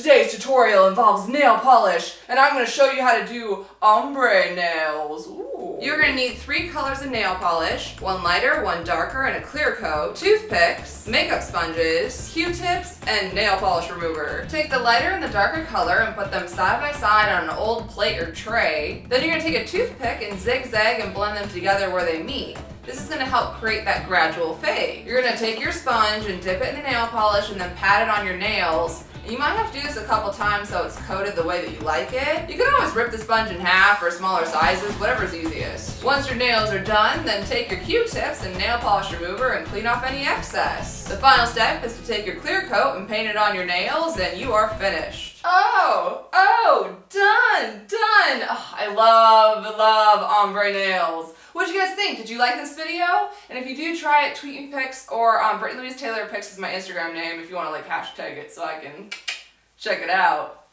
Today's tutorial involves nail polish, and I'm going to show you how to do ombre nails. Ooh. You're gonna need three colors of nail polish, one lighter, one darker, and a clear coat, toothpicks, makeup sponges, Q-tips, and nail polish remover. Take the lighter and the darker color and put them side by side on an old plate or tray. Then you're gonna take a toothpick and zigzag and blend them together where they meet. This is gonna help create that gradual fade. You're gonna take your sponge and dip it in the nail polish and then pat it on your nails you might have to do this a couple times so it's coated the way that you like it. You can always rip the sponge in half or smaller sizes, whatever's easiest. Once your nails are done, then take your Q-tips and nail polish remover and clean off any excess. The final step is to take your clear coat and paint it on your nails and you are finished. Oh, Oh, I love, love ombre nails. What did you guys think? Did you like this video? And if you do, try it, tweet me pics, or um, Louise Taylor pics is my Instagram name if you want to like hashtag it so I can check it out.